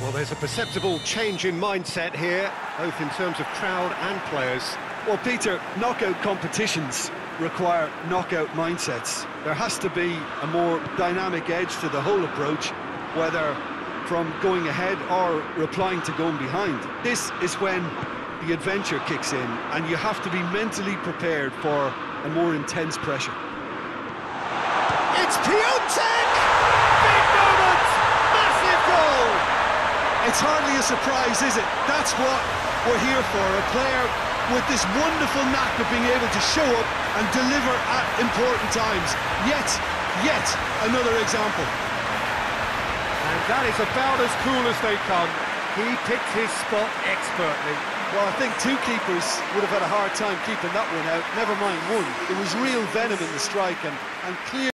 Well, there's a perceptible change in mindset here, both in terms of crowd and players. Well, Peter, knockout competitions require knockout mindsets. There has to be a more dynamic edge to the whole approach, whether from going ahead or replying to going behind. This is when the adventure kicks in, and you have to be mentally prepared for a more intense pressure. It's Piątek! It's hardly a surprise, is it? That's what we're here for, a player with this wonderful knack of being able to show up and deliver at important times. Yet, yet another example. And that is about as cool as they come. He picked his spot expertly. Well, I think two keepers would have had a hard time keeping that one out, never mind one. There was real venom in the strike and, and clear